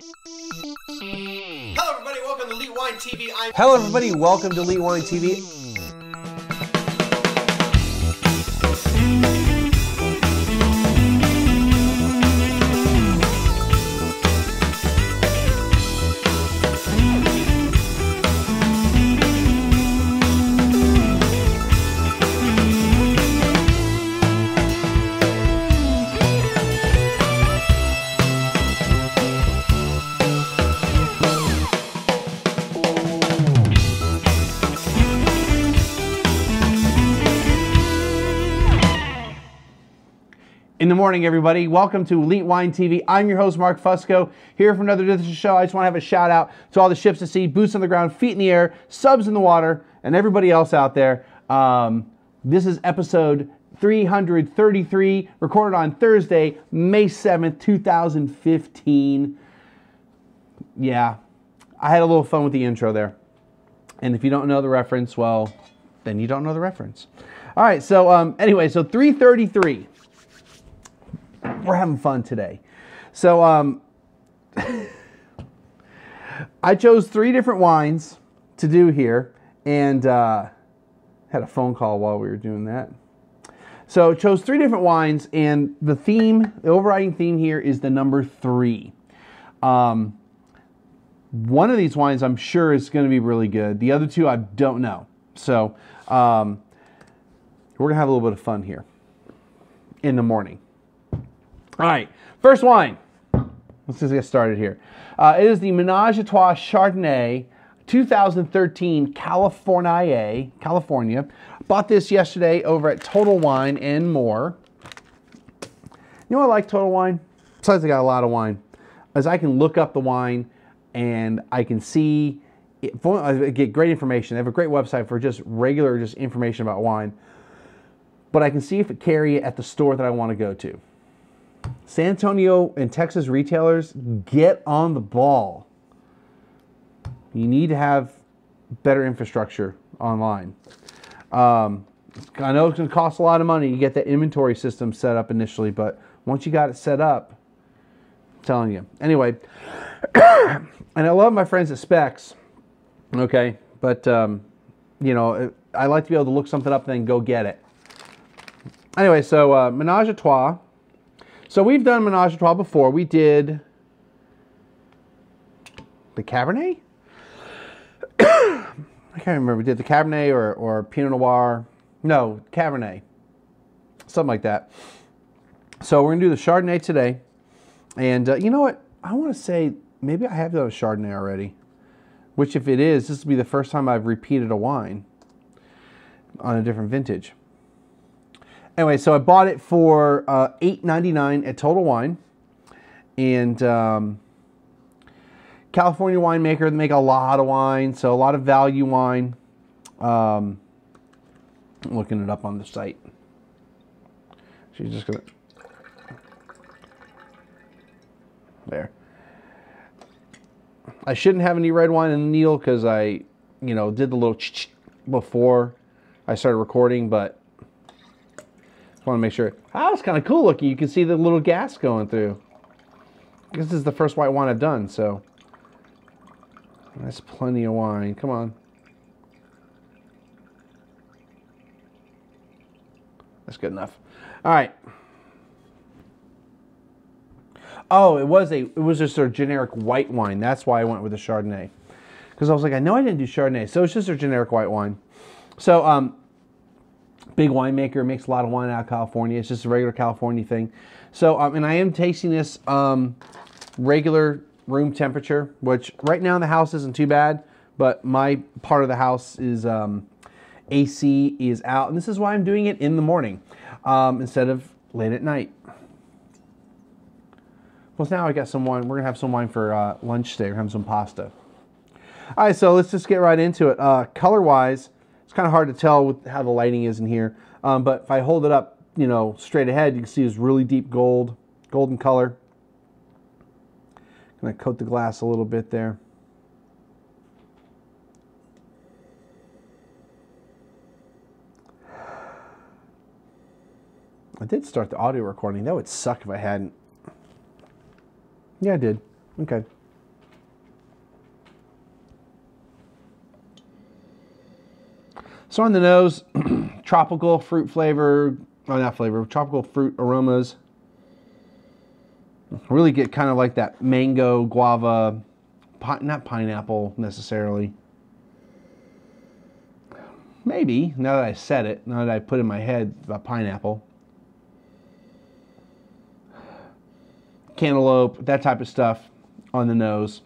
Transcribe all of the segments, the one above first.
Hello, everybody. Welcome to Elite Wine TV. I'm Hello, everybody. Welcome to Elite Wine TV. Morning, everybody. Welcome to Elite Wine TV. I'm your host, Mark Fusco, here for another edition show. I just want to have a shout out to all the ships to sea, boots on the ground, feet in the air, subs in the water, and everybody else out there. Um, this is episode 333, recorded on Thursday, May 7th, 2015. Yeah, I had a little fun with the intro there. And if you don't know the reference, well, then you don't know the reference. All right, so um, anyway, so 333 we're having fun today. So um, I chose three different wines to do here, and uh, had a phone call while we were doing that. So chose three different wines, and the theme, the overriding theme here is the number three. Um, one of these wines I'm sure is going to be really good. The other two I don't know. So um, we're gonna have a little bit of fun here in the morning. All right, first wine. Let's just get started here. Uh, it is the Menage a Trois Chardonnay 2013 California. California. Bought this yesterday over at Total Wine and More. You know what I like Total Wine? Besides, I got a lot of wine. As I can look up the wine and I can see, it, I get great information. They have a great website for just regular just information about wine. But I can see if it carry it at the store that I want to go to. San Antonio and Texas retailers, get on the ball. You need to have better infrastructure online. Um, I know it's going to cost a lot of money. You get the inventory system set up initially, but once you got it set up, I'm telling you. Anyway, and I love my friends at Specs, okay, but um, you know, I like to be able to look something up and then go get it. Anyway, so uh, Menage a Trois. So we've done Menage a Trois before. We did the Cabernet. I can't remember. We did the Cabernet or, or Pinot Noir. No, Cabernet. Something like that. So we're going to do the Chardonnay today. And uh, you know what? I want to say maybe I have done a Chardonnay already. Which if it is, this will be the first time I've repeated a wine on a different vintage. Anyway, so I bought it for uh, $8.99 at Total Wine. And um, California winemaker, they make a lot of wine, so a lot of value wine. Um, I'm looking it up on the site. She's just gonna there. I shouldn't have any red wine in the needle because I, you know, did the little before I started recording, but just want to make sure. Oh, it's kind of cool looking. You can see the little gas going through. This is the first white wine I've done, so that's plenty of wine. Come on. That's good enough. All right. Oh, it was a it was just a generic white wine. That's why I went with the Chardonnay. Because I was like, I know I didn't do Chardonnay, so it's just a generic white wine. So, um, big winemaker makes a lot of wine out of California. It's just a regular California thing. So, um, and I am tasting this um, regular room temperature, which right now in the house isn't too bad, but my part of the house is um, AC is out, and this is why I'm doing it in the morning um, instead of late at night. Plus now I got some wine. We're gonna have some wine for uh, lunch today. We're having some pasta. All right, so let's just get right into it. Uh, color-wise, it's kind of hard to tell with how the lighting is in here, um, but if I hold it up, you know, straight ahead, you can see it's really deep gold, golden color. I'm Gonna coat the glass a little bit there. I did start the audio recording. That would suck if I hadn't. Yeah, I did. Okay. So on the nose, tropical fruit flavor, oh not flavor, tropical fruit aromas. Really get kind of like that mango, guava, not pineapple necessarily. Maybe, now that I said it, now that I put in my head about pineapple. Cantaloupe, that type of stuff on the nose.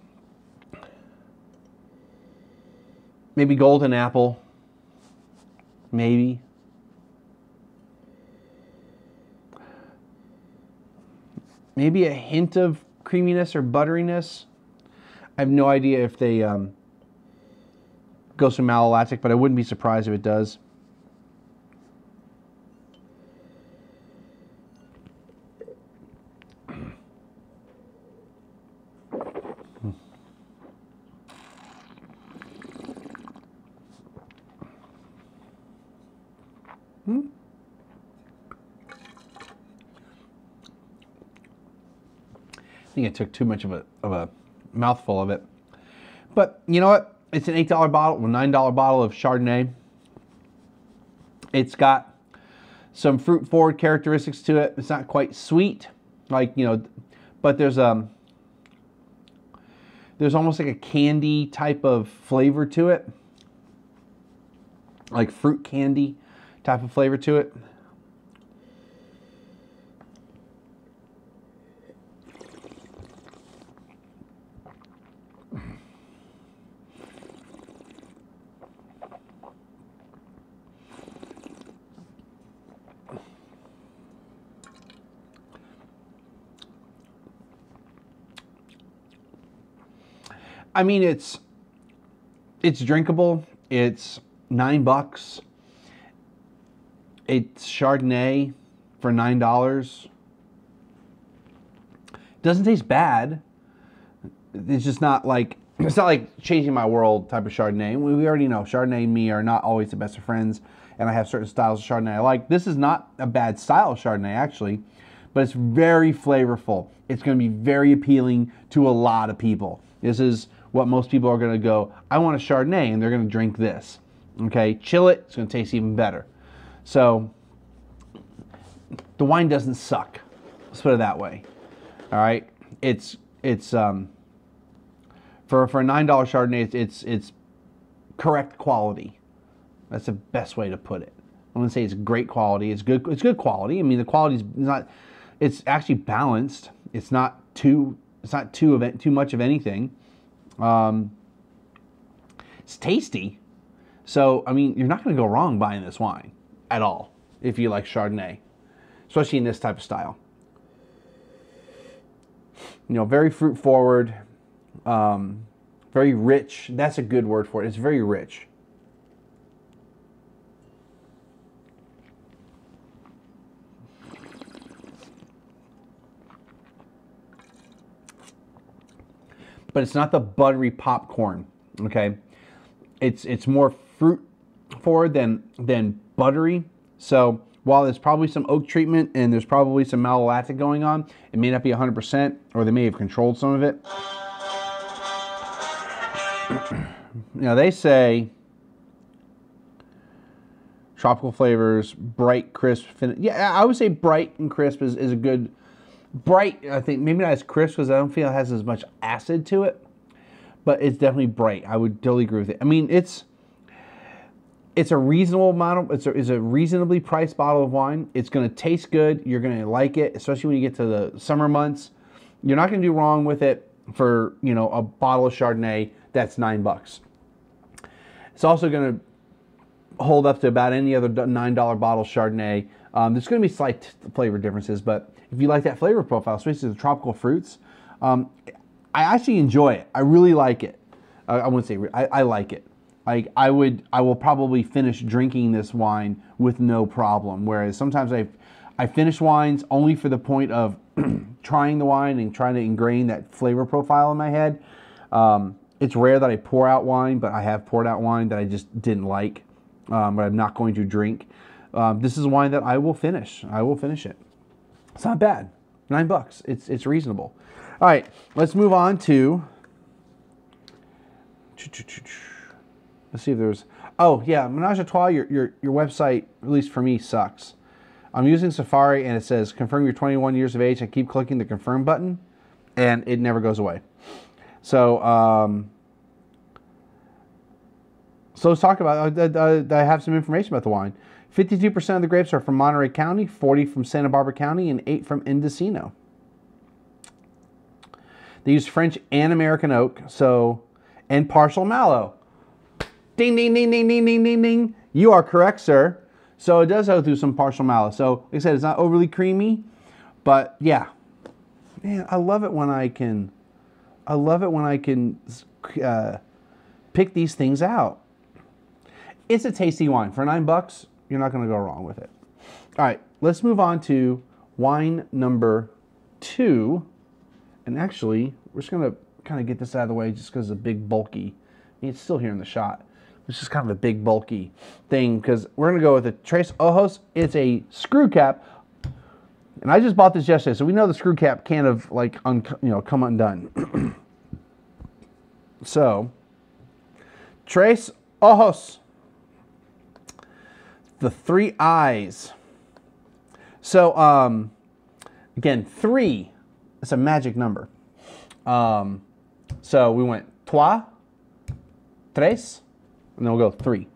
Maybe golden apple. Maybe. Maybe a hint of creaminess or butteriness. I have no idea if they um, go some malolactic, but I wouldn't be surprised if it does. I think I took too much of a, of a mouthful of it. But you know what? It's an $8 bottle, a $9 bottle of Chardonnay. It's got some fruit forward characteristics to it. It's not quite sweet, like, you know, but there's um there's almost like a candy type of flavor to it. Like fruit candy type of flavor to it. I mean, it's it's drinkable. It's nine bucks. It's Chardonnay for nine dollars. Doesn't taste bad. It's just not like it's not like changing my world type of Chardonnay. We, already know Chardonnay and me are not always the best of friends, and I have certain styles of Chardonnay I like. This is not a bad style of Chardonnay actually, but it's very flavorful. It's going to be very appealing to a lot of people. This is what most people are going to go, I want a Chardonnay, and they're going to drink this. Okay, chill it, it's going to taste even better. So, the wine doesn't suck. Let's put it that way. All right, it's it's um, for for a nine dollar Chardonnay, it's, it's it's correct quality. That's the best way to put it. I wouldn't say it's great quality. It's good. It's good quality. I mean, the quality's not. It's actually balanced. It's not too. It's not too of too much of anything. Um, it's tasty. So, I mean, you're not going to go wrong buying this wine at all if you like Chardonnay, especially in this type of style. You know, very fruit forward, um, very rich. That's a good word for it. It's very rich. but it's not the buttery popcorn. Okay, it's it's more fruit forward than than buttery. So while there's probably some oak treatment and there's probably some malolactic going on, it may not be 100%, or they may have controlled some of it. now they say tropical flavors, bright, crisp. Yeah, I would say bright and crisp is, is a good bright. I think maybe not as crisp because I don't feel it has as much acid to it, but it's definitely bright. I would totally agree with it. I mean, it's it's a reasonable. Of, it's a, it's a reasonably priced bottle of wine. It's going to taste good. You're going to like it, especially when you get to the summer months. You're not going to do wrong with it for you know a bottle of Chardonnay that's nine bucks. It's also going to hold up to about any other nine dollar bottle Chardonnay. Um, there's going to be slight flavor differences, but if you like that flavor profile, especially the tropical fruits, um, I actually enjoy it. I really like it. I, I wouldn't say I, I like it. Like I would, I will probably finish drinking this wine with no problem. Whereas sometimes I, I finish wines only for the point of trying the wine and trying to ingrain that flavor profile in my head. Um, it's rare that I pour out wine, but I have poured out wine that I just didn't like, um, but I'm not going to drink. Um, this is wine that I will finish. I will finish it. It's not bad. Nine bucks. It's it's reasonable. All right, let's move on to. Let's see if there's. Oh yeah, Menage a Trois. Your your your website, at least for me, sucks. I'm using Safari and it says confirm you're 21 years of age. I keep clicking the confirm button, and it never goes away. So um, so let's talk about. Uh, uh, I have some information about the wine. 52% of the grapes are from Monterey County, 40 from Santa Barbara County, and 8 from Mendocino. They use French and American oak, so and partial malo. Ding ding ding ding ding ding ding ding. You are correct, sir. So it does go through some partial malo. So like I said, it's not overly creamy, but yeah, man, I love it when I can. I love it when I can uh, pick these things out. It's a tasty wine for nine bucks. You're not going to go wrong with it. All right, let's move on to wine number two. And actually, we're just going to kind of get this out of the way just because it's a big, bulky. I mean, it's still here in the shot. It's is kind of a big, bulky thing because we're going to go with the Tres Ojos. It's a screw cap. And I just bought this yesterday, so we know the screw cap can't have like un, you know come undone. so, Tres Ojos the three eyes. So, um, again, three is a magic number. Um, so we went trois, tres, and then we'll go three.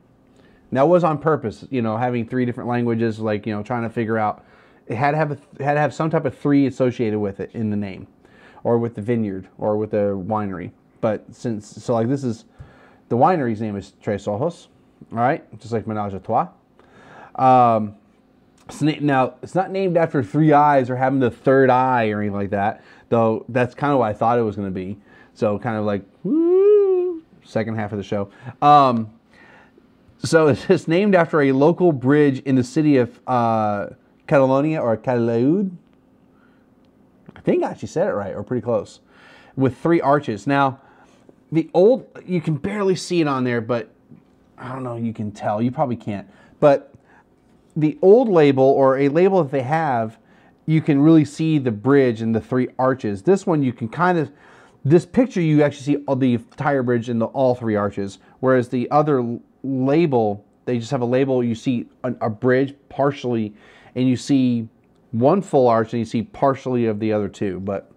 Now that was on purpose, you know, having three different languages, like, you know, trying to figure out, it had to have, a, had to have some type of three associated with it in the name, or with the vineyard, or with the winery. But since, so like this is, the winery's name is Tres Ojos, all right, just like Menage a Trois. Um, now, it's not named after three eyes or having the third eye or anything like that, though that's kind of what I thought it was going to be. So, kind of like, woo, second half of the show. Um, so, it's named after a local bridge in the city of uh, Catalonia or Calatayud. I think I actually said it right, or pretty close, with three arches. Now, the old, you can barely see it on there, but I don't know, you can tell. You probably can't. But the old label or a label that they have, you can really see the bridge and the three arches. This one you can kind of, this picture you actually see all the entire bridge and the all three arches, whereas the other label, they just have a label, you see a, a bridge partially, and you see one full arch and you see partially of the other two. But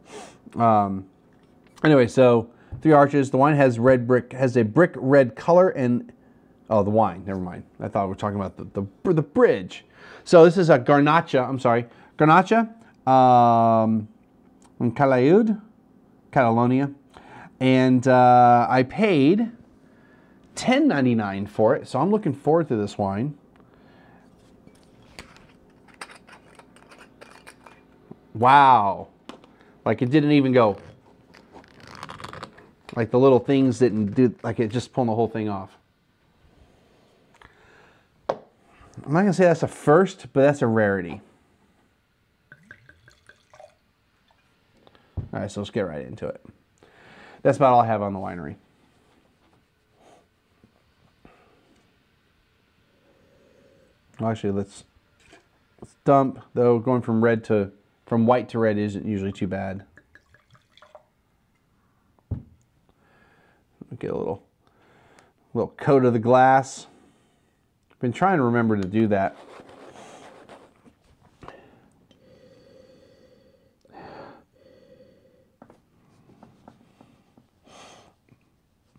um, anyway, so three arches. The wine has red brick, has a brick red color and Oh, the wine. Never mind. I thought we were talking about the, the, the bridge. So this is a Garnacha. I'm sorry. Garnacha um, from Calatayud, Catalonia. And uh, I paid $10.99 for it. So I'm looking forward to this wine. Wow. Like it didn't even go. Like the little things didn't do, like it just pulled the whole thing off. I'm not to say that's a first, but that's a rarity. All right, so let's get right into it. That's about all I have on the winery. Well, actually, let's, let's dump, though going from red to, from white to red isn't usually too bad. Get a little, little coat of the glass. Been trying to remember to do that.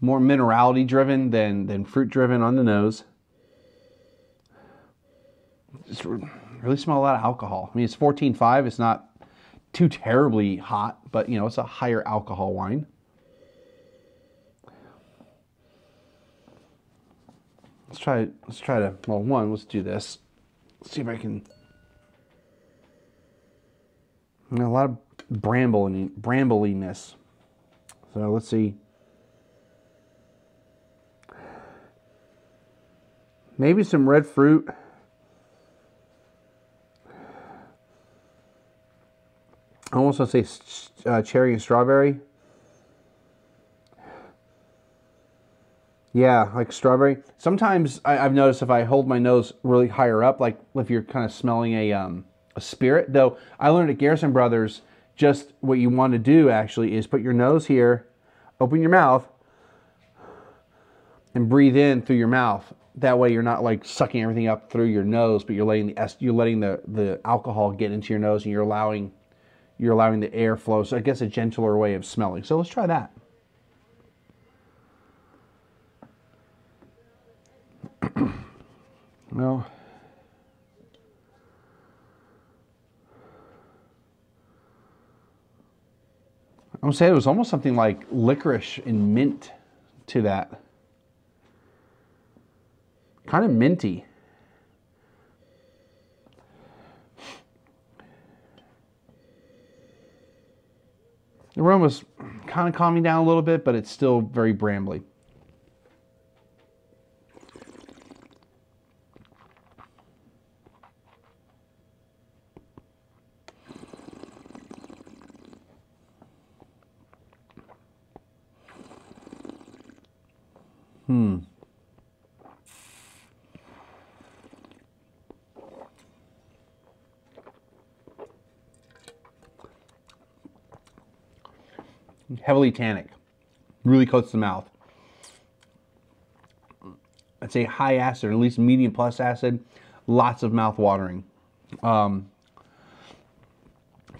More minerality driven than, than fruit driven on the nose. Just really smell a lot of alcohol. I mean, it's 14.5. It's not too terribly hot, but you know, it's a higher alcohol wine. Let's try, let's try to, well, one, let's do this. Let's see if I can, a lot of brambling, brambliness. So let's see. Maybe some red fruit. I almost want to say uh, cherry and strawberry. Yeah, like strawberry. Sometimes I, have noticed if I hold my nose really higher up, like if you're kind of smelling a, um, a spirit, though I learned at Garrison Brothers, just what you want to do actually is put your nose here, open your mouth, and breathe in through your mouth. That way you're not like sucking everything up through your nose, but you're letting the you're letting the, the alcohol get into your nose and you're allowing you're allowing the air flow. So I guess a gentler way of smelling. So let's try that. well, I would say it was almost something like licorice and mint to that. Kind of minty. The aroma's kind of calming down a little bit, but it's still very brambly. Hmm. Heavily tannic. Really coats the mouth. I'd say high acid, at least medium plus acid. Lots of mouth watering. Um,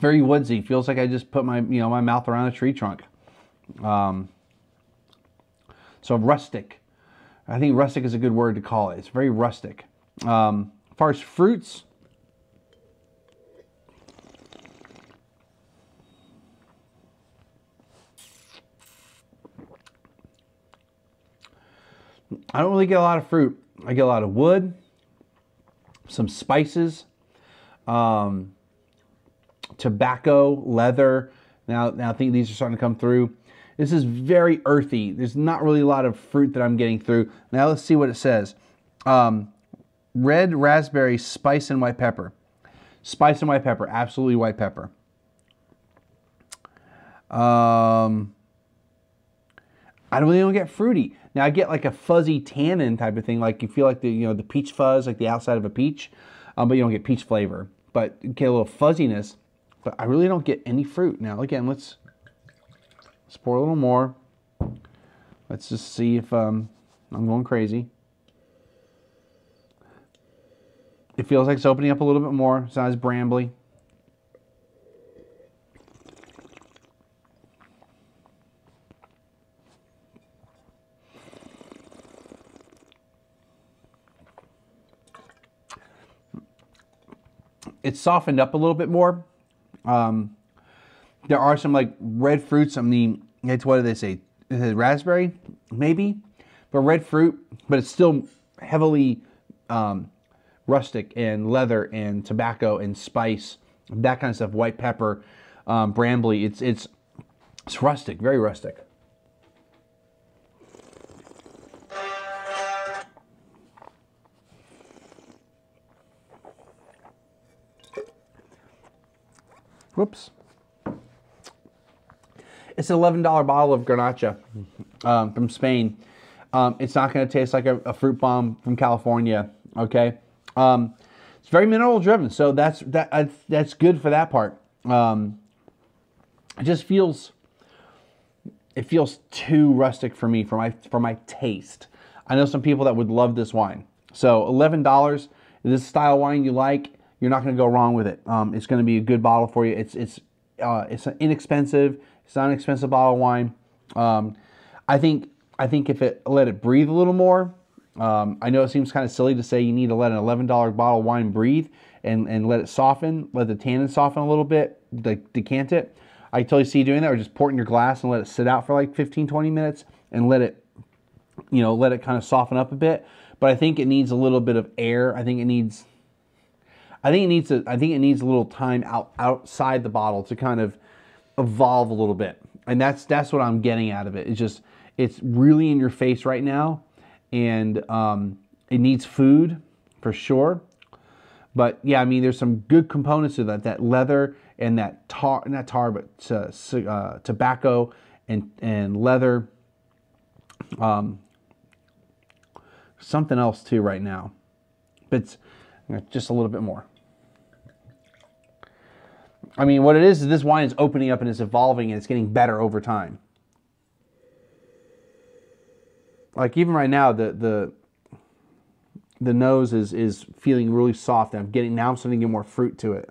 very woodsy. Feels like I just put my you know my mouth around a tree trunk. Um, so rustic. I think rustic is a good word to call it. It's very rustic. Um, as far as fruits, I don't really get a lot of fruit. I get a lot of wood, some spices, um, tobacco, leather. Now, now I think these are starting to come through. This is very earthy. There's not really a lot of fruit that I'm getting through. Now let's see what it says. Um, red raspberry, spice and white pepper. Spice and white pepper, absolutely white pepper. Um, I don't really don't get fruity. Now I get like a fuzzy tannin type of thing, like you feel like the you know the peach fuzz, like the outside of a peach, um, but you don't get peach flavor. But you get a little fuzziness, but I really don't get any fruit. Now again, let's let's pour a little more. Let's just see if um, I'm going crazy. It feels like it's opening up a little bit more. It's not as brambly. It's softened up a little bit more. Um, there are some like red fruits. I mean, it's what do they say? Raspberry? Maybe, but red fruit. But it's still heavily um, rustic and leather and tobacco and spice, that kind of stuff. White pepper, um, brambly. It's it's it's rustic, very rustic. Whoops. It's an $11 bottle of Garnacha um, from Spain. Um, it's not going to taste like a, a, fruit bomb from California. Okay, um, it's very mineral driven, so that's that that's good for that part. Um, it just feels it feels too rustic for me for my for my taste. I know some people that would love this wine. So eleven dollars. This style wine you like, you're not going to go wrong with it. Um, it's going to be a good bottle for you. It's it's uh, it's inexpensive. It's not an expensive bottle of wine. Um, I think I think if it let it breathe a little more. Um, I know it seems kind of silly to say you need to let an $11 bottle of wine breathe and, and let it soften, let the tannin soften a little bit, de- decant it. I totally see you doing that, or just pour it in your glass and let it sit out for like 15, 20 minutes and let it, you know, let it kind of soften up a bit. But I think it needs a little bit of air. I think it needs I think it needs a, I think it needs a little time out outside the bottle to kind of evolve a little bit. And that's that's what I'm getting out of it. It's just it's really in your face right now, and um, it needs food for sure. But yeah, I mean, there's some good components to that. That leather and that tar, not tar, but uh, tobacco and and leather. Um, something else too right now, but just a little bit more. I mean, what it is is this wine is opening up and it's evolving and it's getting better over time. Like even right now, the the the nose is is feeling really soft. I'm getting now I'm starting to get more fruit to it.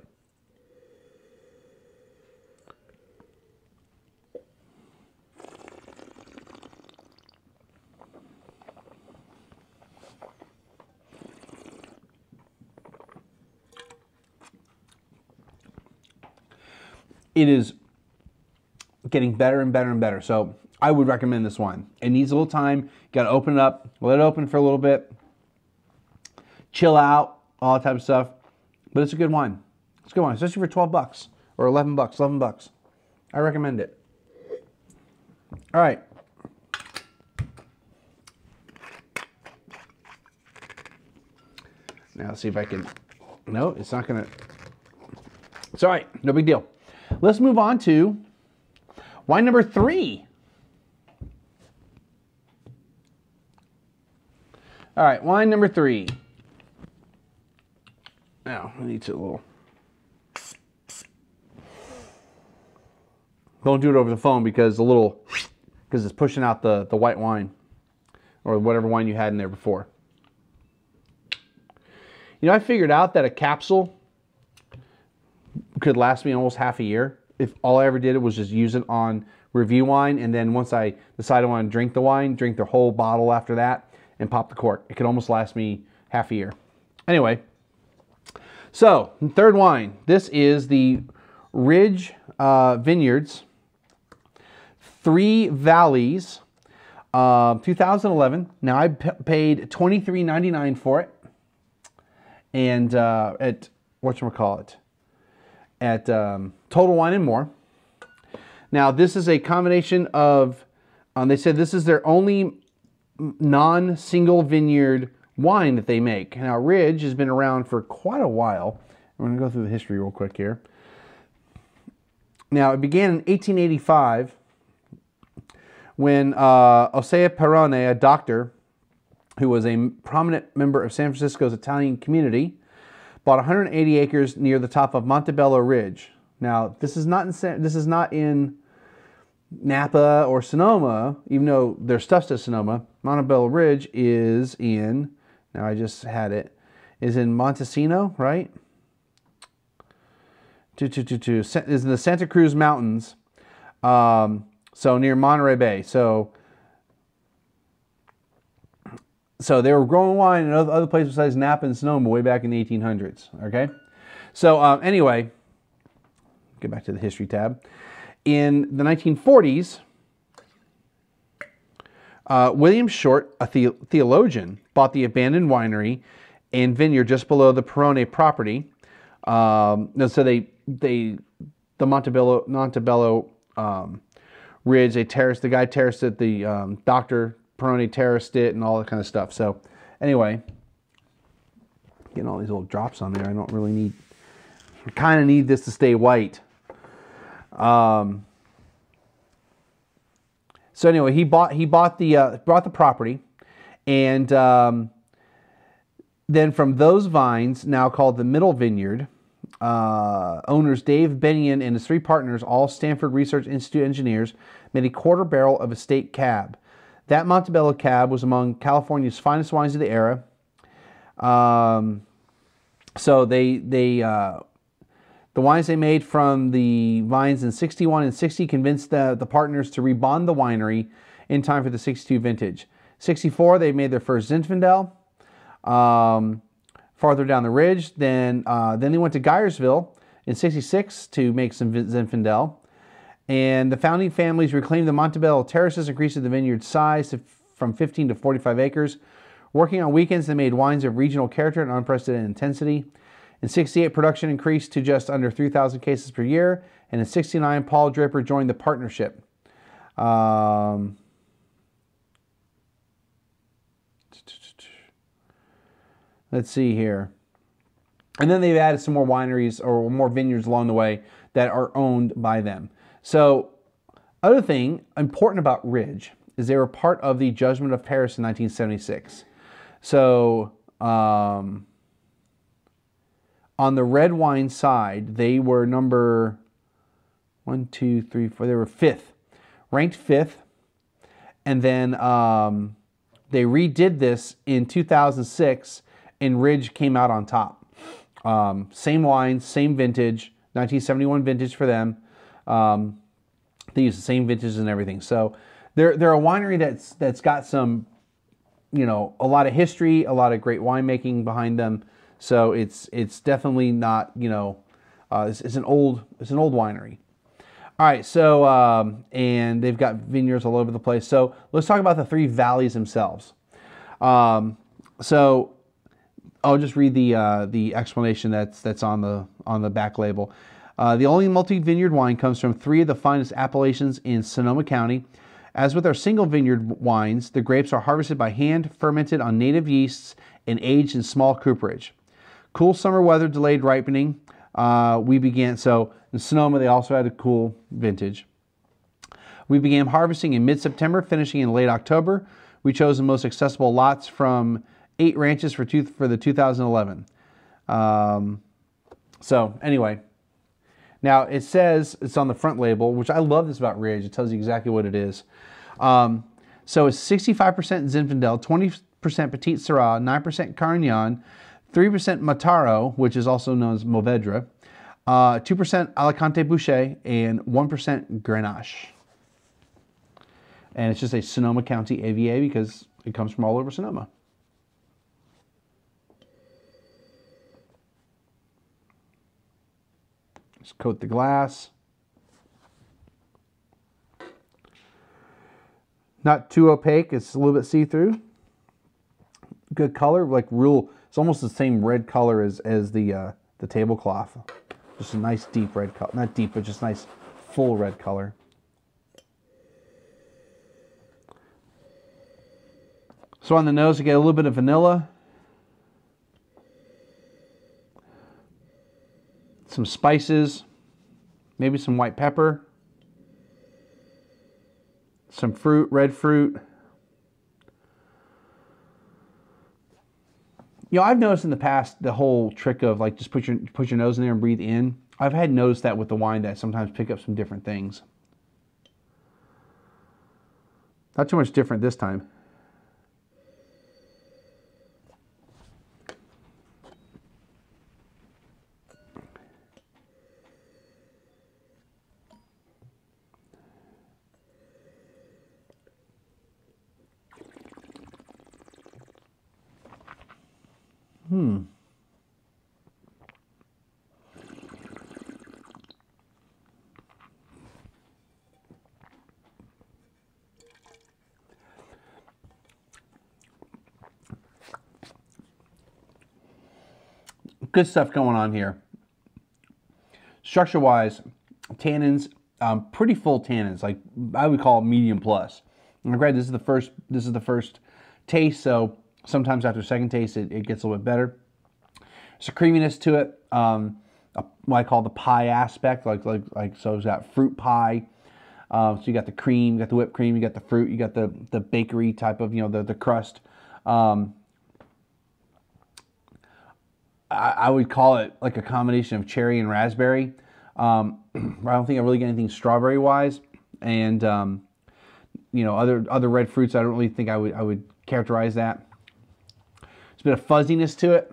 It is getting better and better and better. So I would recommend this wine. It needs a little time. Got to open it up, let it open for a little bit, chill out, all that type of stuff. But it's a good wine. It's a good wine, especially for 12 bucks or 11 bucks, 11 bucks. I recommend it. All right. Now let's see if I can. No, it's not going to. It's all right. No big deal. Let's move on to wine number three. All right, wine number three. Now, I need to a little. Don't do it over the phone because a little, because it's pushing out the, the white wine or whatever wine you had in there before. You know, I figured out that a capsule could last me almost half a year if all I ever did was just use it on review wine, and then once I decide I want to drink the wine, drink the whole bottle after that, and pop the cork. It could almost last me half a year. Anyway, so third wine. This is the Ridge uh, Vineyards Three Valleys, uh, 2011. Now I paid $23.99 for it, and uh, at what you call it at um, Total Wine and More. Now, this is a combination of, um, they said this is their only non single vineyard wine that they make. Now, Ridge has been around for quite a while. I'm going to go through the history real quick here. Now, it began in 1885 when uh, Osea Perrone, a doctor who was a prominent member of San Francisco's Italian community, bought 180 acres near the top of Montebello Ridge. Now, this is not in this is not in Napa or Sonoma, even though there's stuff to Sonoma. Montebello Ridge is in. Now I just had it. Is in Montesino, right? To, to, to, to, is in the Santa Cruz Mountains, um, so near Monterey Bay. So so they were growing wine in other places besides Napa and Sonoma way back in the 1800s. Okay, so um, anyway, get back to the history tab. In the 1940s, uh, William Short, a the theologian, bought the abandoned winery and vineyard just below the Perrone property. Um, so they they the Montebello Montebello um, ridge. They terraced the guy terraced it. The um, doctor Perrone terraced it and all that kind of stuff. So anyway, getting all these little drops on there. I don't really need, kind of need this to stay white. Um, so anyway, he bought he bought the uh, the property, and um, then from those vines, now called the Middle Vineyard, uh, owners Dave Bennion and his three partners, all Stanford Research Institute engineers, made a quarter barrel of a estate cab. That Montebello cab was among California's finest wines of the era. Um, so they they uh, the wines they made from the vines in 61 and 60 convinced the, the partners to rebond the winery in time for the 62 vintage. 64 they made their first Zinfandel. Um, farther down the ridge, then uh, then they went to Geyserville in 66 to make some Zinfandel. And the founding families reclaimed the Montebello terraces, increasing the vineyard size to, from 15 to 45 acres. Working on weekends, they made wines of regional character and unprecedented intensity. In 68, production increased to just under 3,000 cases per year. And in 69, Paul Draper joined the partnership. Um, let's see here. And then they've added some more wineries or more vineyards along the way that are owned by them. So, other thing important about Ridge is they were part of the Judgment of Paris in 1976. So, um, on the red wine side, they were number one, two, three, four. They were fifth, ranked fifth, and then um, they redid this in 2006, and Ridge came out on top. Um, same wine, same vintage, 1971 vintage for them. Um, they use the same vintages and everything. So they're they're a winery that's that's got some, you know, a lot of history, a lot of great winemaking behind them. So it's it's definitely not you know, uh, it's, it's an old it's an old winery. All right, so um, and they've got vineyards all over the place. So let's talk about the three valleys themselves. Um, so I'll just read the uh, the explanation that's that's on the on the back label. Uh, the only multi vineyard wine comes from three of the finest appellations in Sonoma County. As with our single vineyard wines, the grapes are harvested by hand, fermented on native yeasts, and aged in small cooperage. Cool summer weather delayed ripening. Uh, we began so in Sonoma, they also had a cool vintage. We began harvesting in mid September, finishing in late October. We chose the most accessible lots from eight ranches for, two, for the 2011. Um, so, anyway, now it says it's on the front label, which I love this about Ridge. It tells you exactly what it is. Um, so it's 65% Zinfandel, 20% Petite Sirah, 9% Carignan, 3% Mataro, which is also known as Mourvedre, uh, 2% Alicante Bouschet, and 1% Grenache. And it's just a Sonoma County AVA because it comes from all over Sonoma. Just coat the glass. Not too opaque, it's a little bit see-through. Good color, like real, it's almost the same red color as, as the, uh, the tablecloth. Just a nice deep red color. Not deep, but just nice full red color. So on the nose, you get a little bit of vanilla. Some spices. Maybe some white pepper. Some fruit, red fruit. You know, I've noticed in the past the whole trick of like just put your put your nose in there and breathe in. I've had noticed that with the wine that I sometimes pick up some different things. Not too much different this time. Hmm. Good stuff going on here. Structure wise, tannins, um, pretty full tannins, like I would call it medium plus. And granted, this is the first this is the first taste, so Sometimes after second taste, it, it gets a little bit better. There's a creaminess to it. Um, a, what I call the pie aspect, like like like so. It's got fruit pie. Um, so you got the cream, you got the whipped cream, you got the fruit, you got the the bakery type of you know the the crust. Um, I, I, would call it like a combination of cherry and raspberry. Um, I don't think I really get anything strawberry wise, and um, you know other other red fruits. I don't really think I would I would characterize that. There's a bit of fuzziness to it.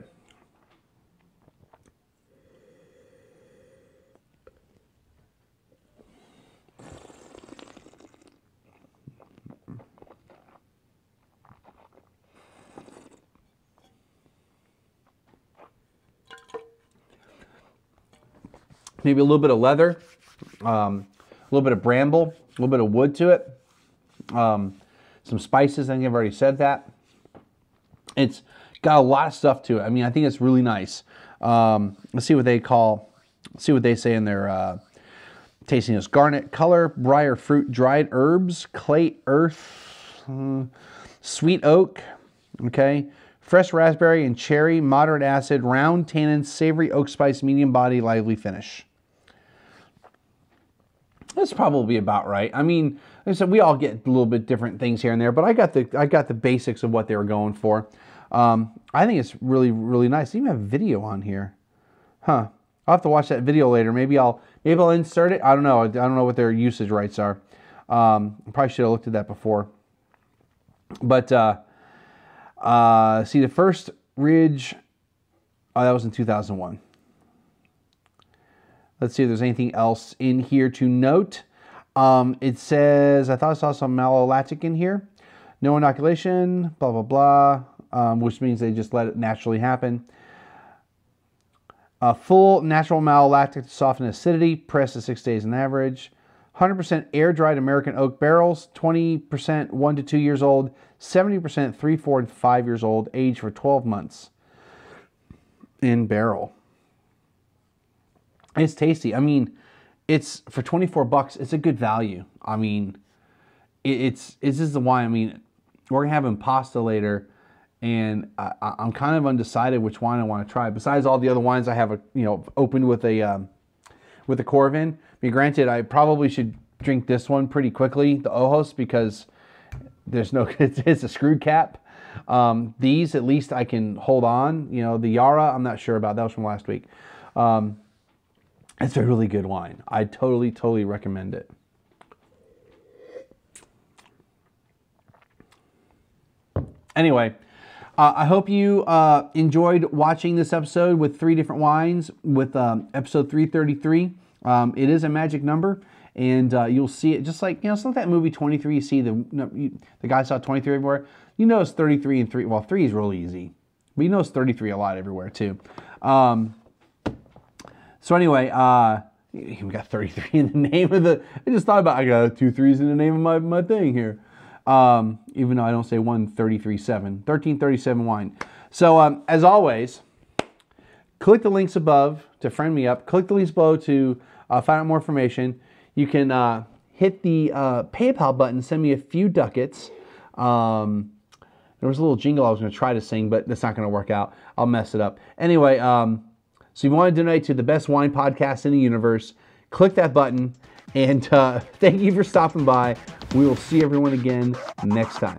Maybe a little bit of leather, um, a little bit of bramble, a little bit of wood to it. Um, some spices, I think I've already said that. It's Got a lot of stuff to it. I mean, I think it's really nice. Um, let's see what they call, see what they say in their uh, tasting this. Garnet color, briar fruit, dried herbs, clay earth, uh, sweet oak, okay, fresh raspberry and cherry, moderate acid, round tannin, savory oak spice, medium body, lively finish. That's probably about right. I mean, like I said, we all get a little bit different things here and there, but I got the I got the basics of what they were going for. Um, I think it's really, really nice. They even have video on here. Huh. I'll have to watch that video later. Maybe I'll maybe I'll insert it. I don't know. I don't know what their usage rights are. Um, probably should have looked at that before. But uh, uh, see, the first Ridge. Oh, that was in 2001. Let's see if there's anything else in here to note. Um, it says, I thought I saw some malolactic in here. No inoculation, blah, blah, blah, um, which means they just let it naturally happen. A full natural malolactic to soften acidity, pressed to six days on average. 100% air dried American oak barrels, 20% one to two years old, 70% three, four, and five years old, aged for 12 months in barrel. It's tasty. I mean, it's for 24 bucks, it's a good value. I mean, it, it's, this is the wine. I mean, we're gonna have impasta later and I, am kind of undecided which wine I want to try. Besides all the other wines I have, a, you know, opened with a um, with a Coravin. I mean, granted, I probably should drink this one pretty quickly, the Ojos, because there's no it's, it's a screw cap. Um, these at least I can hold on. You know, the Yara I'm not sure about. That was from last week. Um, it's a really good wine. I totally, totally recommend it. Anyway, uh, I hope you uh, enjoyed watching this episode with three different wines with um, episode 333. Um, it is a magic number, and uh, you'll see it just like, you know, it's like that movie 23. You see the, you, the guy saw 23 everywhere. You know it's 33 and 3. Well, 3 is really easy, but you know it's 33 a lot everywhere too. Um, so anyway, uh, we got 33 in the name of the. I just thought about I got two threes in the name of my, my thing here. Um, even though I don't say 133.7, 1337 wine. So um, as always, click the links above to friend me up. Click the links below to uh, find out more information. You can uh, hit the uh, PayPal button, send me a few ducats. Um, there was a little jingle I was going to try to sing, but that's not going to work out. I'll mess it up. Anyway, um, so if you want to donate to the best wine podcast in the universe, click that button. And uh, thank you for stopping by. We will see everyone again next time.